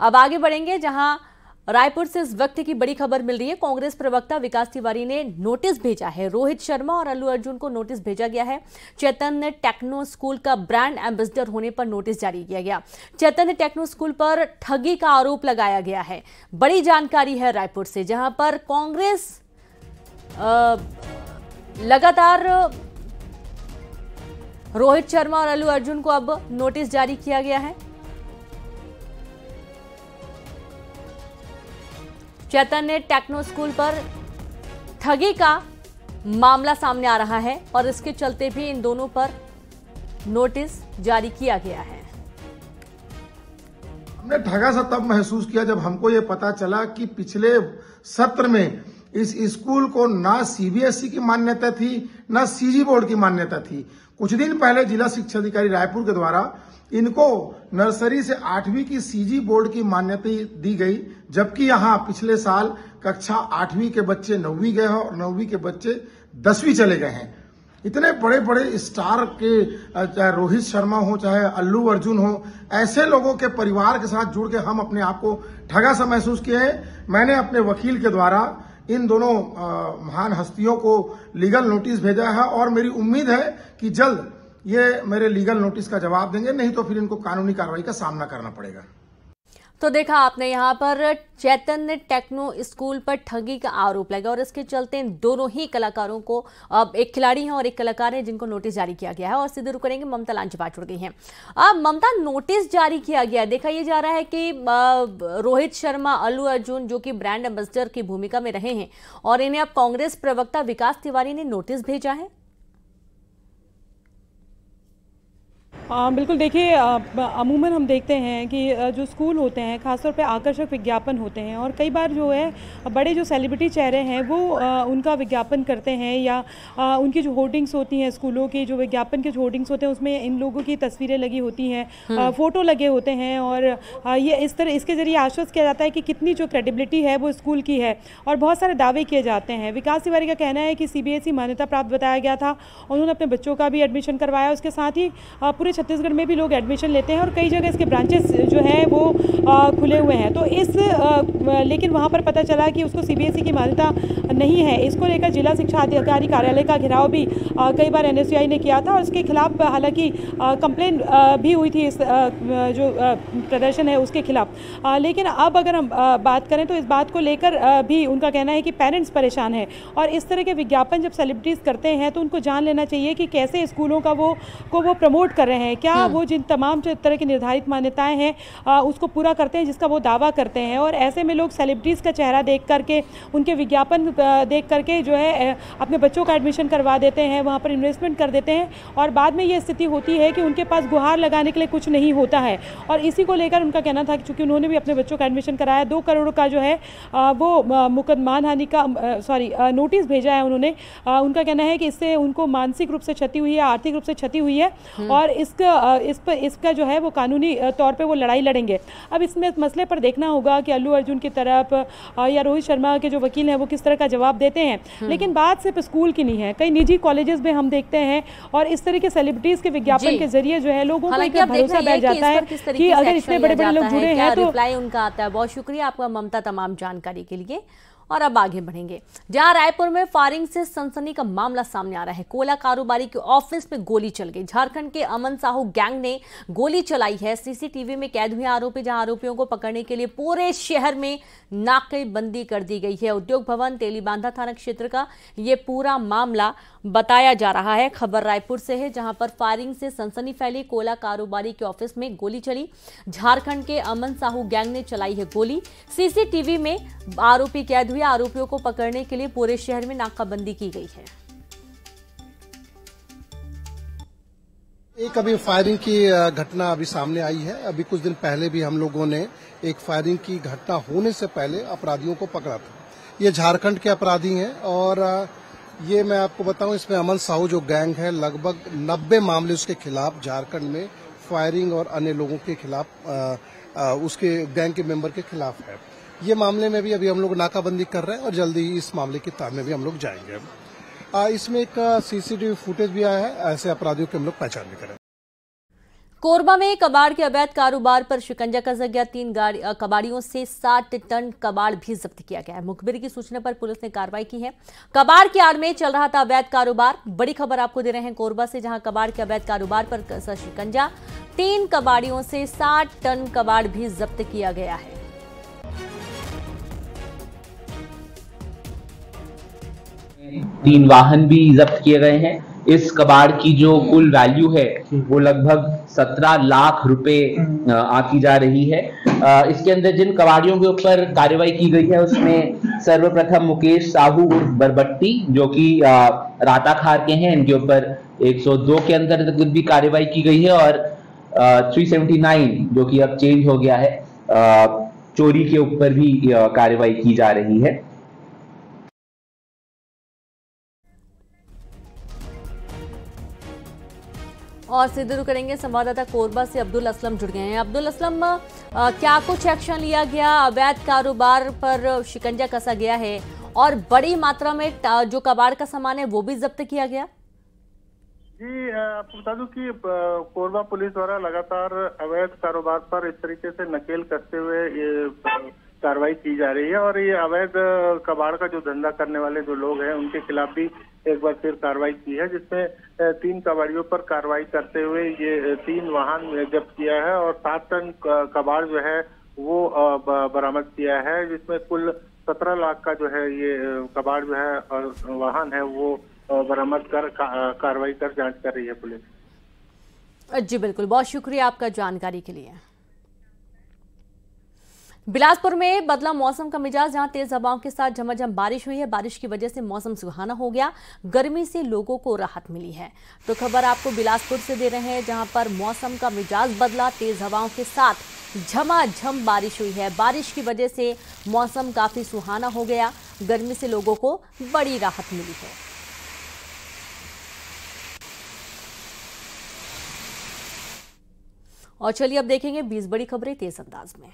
अब आगे बढ़ेंगे, जहाँ रायपुर से इस वक्त की बड़ी खबर मिल रही है। कांग्रेस प्रवक्ता विकास तिवारी ने नोटिस भेजा है। रोहित शर्मा और अल्लू अर्जुन को नोटिस भेजा गया है। चैतन्य टेक्नो स्कूल का ब्रांड एम्बेसडर होने पर नोटिस जारी किया गया। चैतन्य टेक्नो स्कूल पर ठगी का आरोप लगाया गया है। बड़ी जानकारी है रायपुर से, जहाँ पर कांग्रेस लगातार रोहित शर्मा और अल्लू अर्जुन को अब नोटिस जारी किया गया है। चैतन्य टेक्नो स्कूल पर ठगी का मामला सामने आ रहा है और इसके चलते भी इन दोनों पर नोटिस जारी किया गया है। हमने ठगा सा तब महसूस किया जब हमको ये पता चला कि पिछले सत्र में इस स्कूल को ना सीबीएसई की मान्यता थी, ना सीजी बोर्ड की मान्यता थी। कुछ दिन पहले जिला शिक्षा अधिकारी रायपुर के द्वारा इनको नर्सरी से आठवीं की सीजी बोर्ड की मान्यता दी गई, जबकि यहाँ पिछले साल कक्षा आठवीं के बच्चे नौवीं गए और नौवीं के बच्चे दसवीं चले गए हैं। इतने बड़े बड़े स्टार के, चाहे रोहित शर्मा हो, चाहे अल्लू अर्जुन हो, ऐसे लोगों के परिवार के साथ जुड़ के हम अपने आप को ठगा सा महसूस किए हैं। मैंने अपने वकील के द्वारा इन दोनों महान हस्तियों को लीगल नोटिस भेजा है और मेरी उम्मीद है कि जल्द ये मेरे लीगल नोटिस का जवाब देंगे, नहीं तो फिर इनको कानूनी कार्रवाई का सामना करना पड़ेगा। तो देखा आपने यहाँ पर चैतन्य टेक्नो स्कूल पर ठगी का आरोप लगा और इसके चलते इन दोनों ही कलाकारों को, अब एक खिलाड़ी हैं और एक कलाकार है जिनको नोटिस जारी किया गया है और सीधे रुक करेंगे ममता लांचबाज जुड़ गई हैं। अब ममता, नोटिस जारी किया गया देखा यह जा रहा है कि रोहित शर्मा, अल्लू अर्जुन जो कि ब्रांड एम्बेसडर की भूमिका में रहे हैं और इन्हें अब कांग्रेस प्रवक्ता विकास तिवारी ने नोटिस भेजा है। आ, बिल्कुल देखिए अमूमन हम देखते हैं कि जो स्कूल होते हैं ख़ासतौर पे आकर्षक विज्ञापन होते हैं और कई बार जो है बड़े जो सेलिब्रिटी चेहरे हैं वो आ, उनका विज्ञापन करते हैं या आ, उनकी जो होर्डिंग्स होती हैं स्कूलों की जो विज्ञापन के जो होर्डिंग्स होते हैं उसमें इन लोगों की तस्वीरें लगी होती हैं हम्म। फ़ोटो लगे होते हैं और ये इस तरह इसके ज़रिए आश्वस्त किया जाता है कि कितनी जो क्रेडिबिलिटी है वो स्कूल की है और बहुत सारे दावे किए जाते हैं विकास तिवारी का कहना है कि सीबीएसई मान्यता प्राप्त बताया गया था उन्होंने अपने बच्चों का भी एडमिशन करवाया उसके साथ ही पूरे छत्तीसगढ़ में भी लोग एडमिशन लेते हैं और कई जगह इसके ब्रांचेस जो हैं वो खुले हुए हैं। तो इस लेकिन वहाँ पर पता चला कि उसको सीबीएसई की मान्यता नहीं है। इसको लेकर जिला शिक्षा अधिकारी कार्यालय का घेराव भी कई बार एन ने किया था और इसके खिलाफ हालाँकि कंप्लेन भी हुई थी इस जो प्रदर्शन है उसके खिलाफ। लेकिन अब अगर हम बात करें तो इस बात को लेकर भी उनका कहना है कि पेरेंट्स परेशान हैं और इस तरह के विज्ञापन जब सेलिब्रिटीज़ करते हैं तो उनको जान लेना चाहिए कि कैसे स्कूलों का वो, को वो प्रमोट कर रहे हैं। क्या वो जिन तमाम जो तरह की निर्धारित मान्यताएँ हैं उसको पूरा करते हैं जिसका वो दावा करते हैं? और ऐसे में लोग सेलिब्रिटीज़ का चेहरा देख करके उनके विज्ञापन देख करके जो है अपने बच्चों का एडमिशन करवा देते हैं वहाँ पर इन्वेस्टमेंट कर देते हैं और बाद में ये स्थिति होती है कि उनके पास गुहार लगाने के लिए कुछ नहीं होता है। और इसी को लेकर उनका कहना था कि चूँकि उन्होंने भी अपने बच्चों का एडमिशन कराया दो करोड़ का जो है वो मुकदमान हानि का सॉरी नोटिस भेजा है उन्होंने। उनका कहना है कि इससे उनको मानसिक रूप से क्षति हुई है आर्थिक रूप से क्षति हुई है हम्म। और इसका इस पर इसका जो है वो कानूनी तौर पे वो लड़ाई लड़ेंगे। अब इसमें मसले पर देखना होगा कि अल्लू अर्जुन की तरफ़ या रोहित शर्मा के जो वकील हैं वो किस तरह का जवाब देते हैं। हम्म। लेकिन बात सिर्फ़ स्कूल की नहीं है कई निजी कॉलेजेस में हम देखते हैं और इस तरह के सेलिब्रिटीज के विज्ञापन के ज़रिए जो है लोगों को एक भरोसा बैठ जाता है कि अगर इतने बड़े बड़े लोग जुड़े हैं तो उनका आता है? बहुत शुक्रिया आपका ममता तमाम जानकारी के लिए। और अब आगे बढ़ेंगे। जहाँ रायपुर में फायरिंग से सनसनी का मामला सामने आ रहा है। कोला कारोबारी के ऑफ़िस में गोली चल गई। झारखंड के अमन साहू गैंग ने गोली चलाई है। सीसीटीवी में कैद हुए आरोपी, जहाँ आरोपियों को पकड़ने के लिए पूरे शहर में नाकेबंदी कर दी गई है। उद्योग भवन, तेलीबांधा थाना क्षेत्र का ये पूरा मामला बताया जा रहा है। खबर रायपुर से है, जहाँ पर फायरिंग से सनसनी फैली कोला कारोबारी के ऑफ़िस में गोली चली। झारखंड के अमन साहू गैंग ने चलाई है गोली। सीसीटीवी में आरोपी कैद हुए आरोपियों को पकड़ने के लिए पूरे शहर में नाकाबंदी की गई है। एक अभी फायरिंग की घटना अभी सामने आई है। अभी कुछ दिन पहले भी हम लोगों ने एक फायरिंग की घटना होने से पहले अपराधियों को पकड़ा था। ये झारखंड के अपराधी हैं और ये मैं आपको बताऊँ इसमें अमन साहू जो गैंग है लगभग नब्बे मामले उसके खिलाफ झारखंड में फायरिंग और अन्य लोगों के खिलाफ आ, आ, उसके गैंग के मेंबर के खिलाफ है। ये मामले में भी अभी हम लोग नाकाबंदी कर रहे हैं और जल्दी इस मामले की तार में भी हम लोग जाएँगे। आ, इसमें एक सीसीटीवी फुटेज भी आया है ऐसे अपराधियों की हम लोग पहचान भी करें कोरबा में कबाड़ के अवैध कारोबार पर शिकंजा कसा गया। तीन कबाड़ियों से 60 टन कबाड़ भी जब्त किया गया है। मुखबिर की सूचना पर पुलिस ने कार्रवाई की है। कबाड़ की आड़ में चल रहा था अवैध कारोबार। बड़ी खबर आपको दे रहे हैं कोरबा से जहाँ कबाड़ के अवैध कारोबार पर कसा शिकंजा। तीन कबाड़ियों से 60 टन कबाड़ भी जब्त किया गया है। तीन वाहन भी जब्त किए गए हैं। इस कबाड़ की जो कुल वैल्यू है, वो लगभग सत्रह लाख रुपए आती जा रही है। इसके अंदर जिन कबाड़ियों के ऊपर कार्रवाई की गई है, उसमें सर्वप्रथम मुकेश साहू बरबट्टी, जो कि राता खार के हैं। इनके ऊपर 102 के अंदर भी कार्रवाई की गई है और थ्री सेवेंटी नाइन जो कि अब चेंज हो गया है चोरी के ऊपर भी कार्रवाई की जा रही है। और सीधे करेंगे संवाददाता कोरबा से अब्दुल असलम जुड़ गए हैं। अब्दुल असलम क्या कुछ एक्शन लिया गया? अवैध कारोबार पर शिकंजा कसा गया है? और बड़ी मात्रा में जो कबाड़ का सामान है, वो भी जब्त किया गया? जी आपको बता दूँ कि कोरबा पुलिस द्वारा लगातार अवैध कारोबार पर इस तरीके से नकेल कसते हुए कार्रवाई की जा रही है और ये अवैध कबाड़ का जो धंधा करने वाले जो लोग हैं, उनके खिलाफ भी एक बार फिर कार्रवाई की है, जिसमें तीन कबाड़ियों पर कार्रवाई करते हुए ये तीन वाहन जब्त किया है और सात टन कबाड़ जो है वो बरामद किया है, जिसमें कुल सत्रह लाख का जो है ये कबाड़ जो है और वाहन है वो बरामद कर कार्रवाई कर जाँच कर रही है पुलिस। जी बिल्कुल, बहुत शुक्रिया आपका जानकारी के लिए। बिलासपुर में बदला मौसम का मिजाज, जहाँ तेज हवाओं के साथ झमाझम बारिश हुई है। बारिश की वजह से मौसम सुहाना हो गया। गर्मी से लोगों को राहत मिली है। तो खबर आपको बिलासपुर से दे रहे हैं, जहाँ पर मौसम का मिजाज बदला, तेज हवाओं के साथ झमाझम बारिश हुई है। बारिश की वजह से मौसम काफ़ी सुहाना हो गया। गर्मी से लोगों को बड़ी राहत मिली है। और चलिए अब देखेंगे बीस बड़ी खबरें तेज अंदाज में।